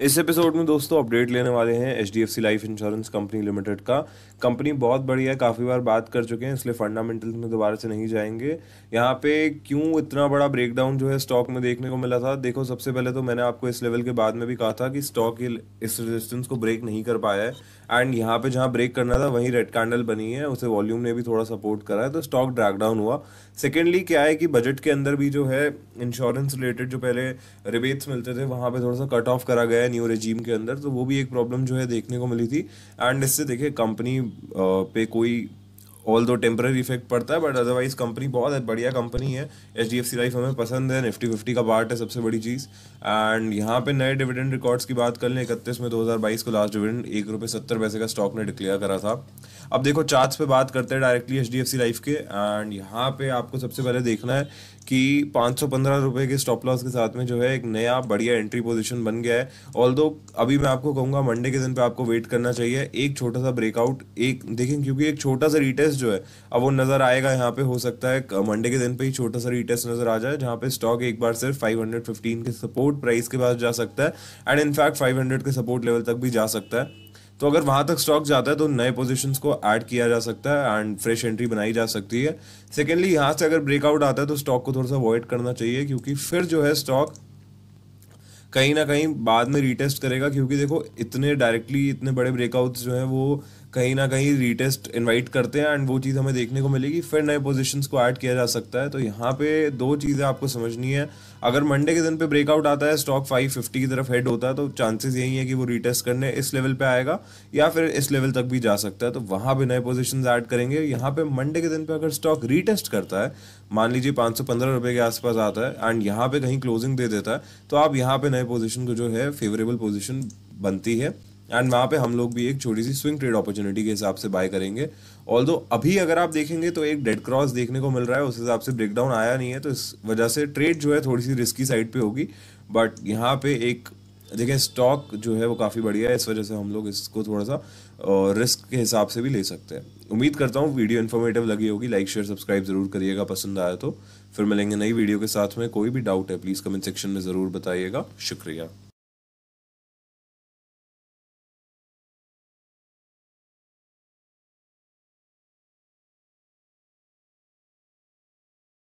इस एपिसोड में दोस्तों अपडेट लेने वाले हैं H D F C life insurance company limited का। कंपनी बहुत बढ़िया है, काफ़ी बार बात कर चुके हैं, इसलिए फंडामेंटल्स में दोबारा से नहीं जाएँगे। यहाँ पे क्यों इतना बड़ा ब्रेकडाउन जो है स्टॉक में देखने को मिला था? देखो, सबसे पहले तो मैंने आपको इस लेवल के बाद में भी कहा था कि स्टॉक इस रेजिस्टेंस को ब्रेक नहीं कर पाया है। एंड यहाँ पे जहाँ ब्रेक करना था, वहीं रेड कैंडल बनी है, उसे वॉल्यूम ने भी थोड़ा सपोर्ट करा है तो स्टॉक ड्रैक डाउन हुआ। सेकेंडली क्या है कि बजट के अंदर भी जो है इंश्योरेंस रिलेटेड जो पहले रिबेट्स मिलते थे, वहाँ पर थोड़ा सा कट ऑफ़ करा गया है। न्यू रेजीम के अंदर तो वो भी एक प्रॉब्लम जो है देखने को मिली थी। एंड इससे देखिए कंपनी पे कोई ऑल दो टेम्पररी इफ़ेक्ट पड़ता है बट अदरवाइज़ कंपनी बहुत बढ़िया कंपनी है। H D F C life हमें पसंद है निफ्टी फिफ्टी का पार्ट है सबसे बड़ी चीज़। एंड यहाँ पे नए डिविडेंड रिकॉर्ड्स की बात कर लें, इकतीस में 2022 को लास्ट डिविडेंड एक रुपये सत्तर पैसे का स्टॉक ने डिक्लेयर करा था। अब देखो चार्ट्स पे बात करते हैं directly H D F C life के। एंड यहाँ पे आपको सबसे पहले देखना है कि पाँच सौ पंद्रह रुपये के स्टॉप लॉस के साथ में जो है एक नया बढ़िया एंट्री पोजीशन बन गया है। ऑल दो अभी मैं आपको कहूँगा मंडे के दिन पे आपको वेट करना चाहिए। एक छोटा सा ब्रेकआउट एक, देखें क्योंकि एक छोटा सा रिटेस्ट जो है, अब वो नज़र आएगा यहाँ पे, हो सकता है मंडे के दिन पे ही छोटा सा रिटेस्ट नज़र आ जाए, जहाँ पे स्टॉक एक बार सिर्फ़ 515 के सपोर्ट प्राइस के पास जा सकता है एंड इनफैक्ट 500 के सपोर्ट लेवल तक भी जा सकता है। तो अगर वहाँ तक स्टॉक जाता है तो नए पोजीशंस को ऐड किया जा सकता है एंड फ्रेश एंट्री बनाई जा सकती है। सेकेंडली यहाँ से अगर ब्रेकआउट आता है तो स्टॉक को थोड़ा सा अवॉइड करना चाहिए, क्योंकि फिर जो है स्टॉक कहीं ना कहीं बाद में रीटेस्ट करेगा, क्योंकि देखो, इतने डायरेक्टली इतने बड़े ब्रेकआउट्स जो हैं, वो कहीं ना कहीं रीटेस्ट इनवाइट करते हैं एंड वो चीज़ हमें देखने को मिलेगी। फिर नए पोजीशंस को ऐड किया जा सकता है। तो यहाँ पे दो चीज़ें आपको समझनी है। अगर मंडे के दिन पे ब्रेकआउट आता है स्टॉक 550 की तरफ़ हेड होता है तो चांसेस यही है कि वो रीटेस्ट करने इस लेवल पे आएगा या फिर इस लेवल तक भी जा सकता है। तो वहाँ पे नए पोजिशन ऐड करेंगे। यहाँ पे मंडे के दिन पे अगर स्टॉक रीटेस्ट करता है, मान लीजिए पाँच सौ के आसपास आता है एंड यहाँ पे कहीं क्लोजिंग दे देता है तो आप यहाँ पे नए पोजिशन को जो है फेवरेबल पोजिशन बनती है। एंड वहाँ पे हम लोग भी एक छोटी सी स्विंग ट्रेड अपॉर्चुनिटी के हिसाब से बाय करेंगे। ऑल दो अभी अगर आप देखेंगे तो एक डेड क्रॉस देखने को मिल रहा है, उस हिसाब से ब्रेकडाउन आया नहीं है तो इस वजह से ट्रेड जो है थोड़ी सी रिस्की साइड पे होगी। बट यहाँ पे एक, देखें स्टॉक जो है वो काफ़ी बढ़िया है, इस वजह से हम लोग इसको थोड़ा सा रिस्क के हिसाब से भी ले सकते हैं। उम्मीद करता हूँ वीडियो इन्फॉर्मेटिव लगी होगी लाइक शेयर सब्सक्राइब ज़रूर करिएगा, पसंद आया तो। फिर मिलेंगे नई वीडियो के साथ में, कोई भी डाउट है प्लीज़ कमेंट सेक्शन में ज़रूर बताइएगा। शुक्रिया।